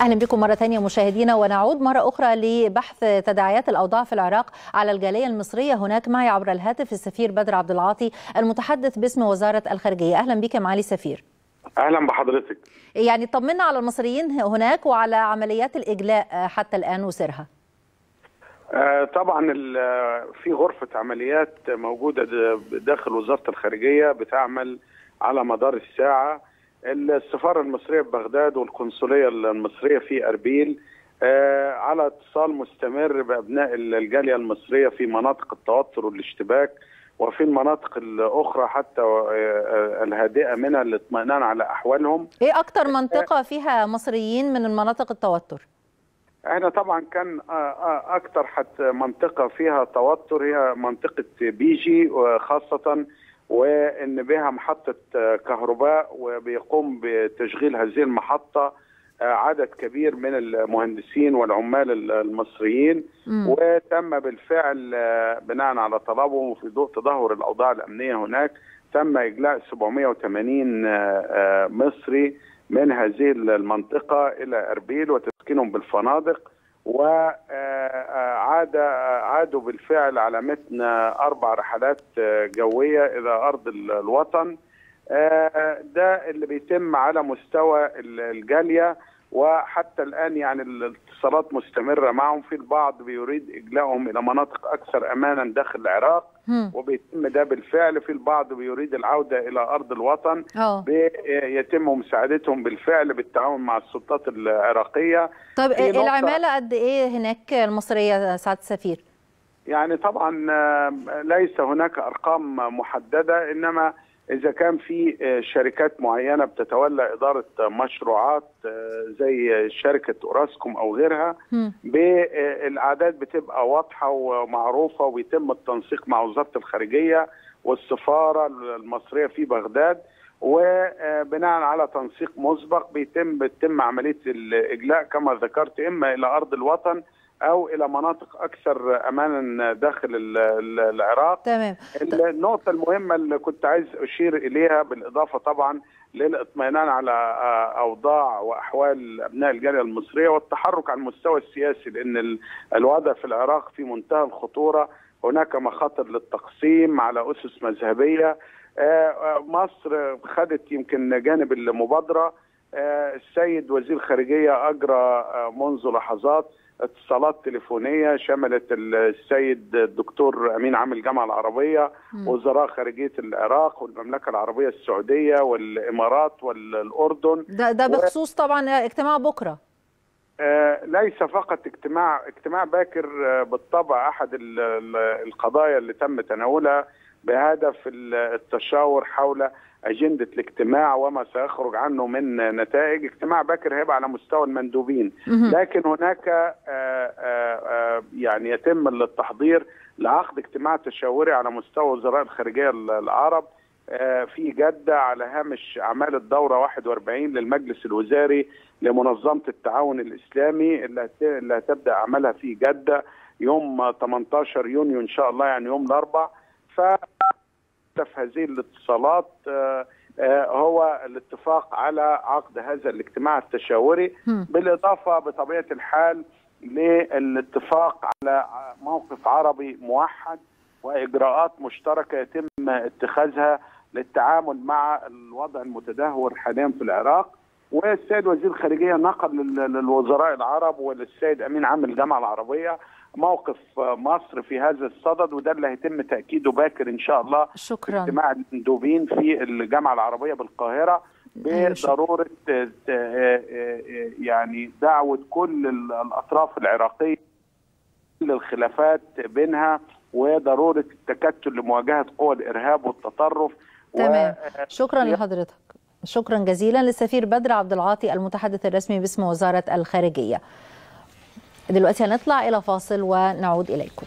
أهلا بكم مرة ثانية مشاهدينا ونعود مرة أخرى لبحث تداعيات الأوضاع في العراق على الجالية المصرية. هناك معي عبر الهاتف السفير بدر عبد العاطي المتحدث باسم وزارة الخارجية. أهلا بك معالي السفير أهلا بحضرتك. يعني طمنا على المصريين هناك وعلى عمليات الإجلاء حتى الآن وسيرها آه طبعا في غرفة عمليات موجودة داخل وزارة الخارجية بتعمل على مدار الساعة. السفارة المصرية ببغداد والقنصلية المصرية في أربيل آه على اتصال مستمر بأبناء الجالية المصرية في مناطق التوتر والاشتباك وفي المناطق الأخرى حتى آه الهادئة منها للاطمئنان على أحوالهم. إيه أكتر منطقة فيها مصريين من المناطق التوتر؟ إحنا طبعا كان أكتر حتى منطقة فيها توتر هي منطقة بيجي خاصه وإن بها محطة كهرباء وبيقوم بتشغيل هذه المحطة عدد كبير من المهندسين والعمال المصريين م. وتم بالفعل بناء على طلبهم وفي ضوء تدهور الأوضاع الأمنية هناك تم إجلاء 780 مصري من هذه المنطقة إلى إربيل وتسكينهم بالفنادق وعاد عادوا بالفعل على متن أربع رحلات جوية إلى أرض الوطن. ده اللي بيتم على مستوى الجالية. وحتى الآن يعني الاتصالات مستمرة معهم في البعض بيريد اجلائهم إلى مناطق أكثر امانا داخل العراق. وبيتم ده بالفعل في البعض بيريد العودة إلى أرض الوطن. يتم مساعدتهم بالفعل بالتعاون مع السلطات العراقية. طيب العمالة قد إيه هناك المصرية سعاده السفير؟ يعني طبعا ليس هناك أرقام محددة إنما إذا كان في شركات معينة بتتولى إدارة مشروعات زي شركة أوراسكوم أو غيرها بالاعداد بتبقى واضحة ومعروفة وبيتم التنسيق مع وزارة الخارجية والسفارة المصرية في بغداد وبناء على تنسيق مسبق بيتم بتتم عملية الإجلاء كما ذكرت إما إلى أرض الوطن أو إلى مناطق أكثر أمانا داخل العراق. تمام. النقطة المهمة اللي كنت عايز أشير إليها بالإضافة طبعا للاطمئنان على أوضاع وأحوال أبناء الجالية المصرية والتحرك على المستوى السياسي لأن الوضع في العراق في منتهى الخطورة. هناك مخاطر للتقسيم على أسس مذهبية. مصر خدت يمكن جانب المبادرة. السيد وزير الخارجية أجرى منذ لحظات اتصالات تليفونية شملت السيد الدكتور أمين عام الجامعة العربية م. وزراء خارجية العراق والمملكة العربية السعودية والإمارات والأردن ده ده بخصوص و... طبعا اجتماع بكرة آه ليس فقط اجتماع اجتماع باكر آه بالطبع أحد القضايا اللي تم تناولها بهدف التشاور حول أجندة الاجتماع وما سيخرج عنه من نتائج. اجتماع باكر هيبقى على مستوى المندوبين. لكن هناك آآ آآ يعني يتم التحضير لعقد اجتماع تشاوري على مستوى وزراء الخارجية العرب. في جدة على هامش أعمال الدورة 41 للمجلس الوزاري لمنظمة التعاون الإسلامي اللي هتبدأ أعمالها في جدة يوم 18 يونيو إن شاء الله يعني يوم الأربعاء ف هدف هذه الاتصالات هو الاتفاق على عقد هذا الاجتماع التشاوري بالإضافة بطبيعة الحال للاتفاق على موقف عربي موحد وإجراءات مشتركة يتم اتخاذها للتعامل مع الوضع المتدهور حاليا في العراق. والسيد وزير الخارجية نقل للوزراء المنوبين وللسيد أمين عام الجامعة العربية موقف مصر في هذا الصدد وده اللي هيتم تأكيده باكر إن شاء الله شكرا. في اجتماع المندوبين في الجامعة العربية بالقاهرة بضرورة يعني دعوة كل الأطراف العراقية للخلافات بينها وضرورة التكتل لمواجهة قوى الإرهاب والتطرف. تمام. و... شكرا لحضرتك. شكرا جزيلا للسفير بدر عبد العاطي المتحدث الرسمي باسم وزارة الخارجية. دلوقتي هنطلع إلى فاصل ونعود إليكم.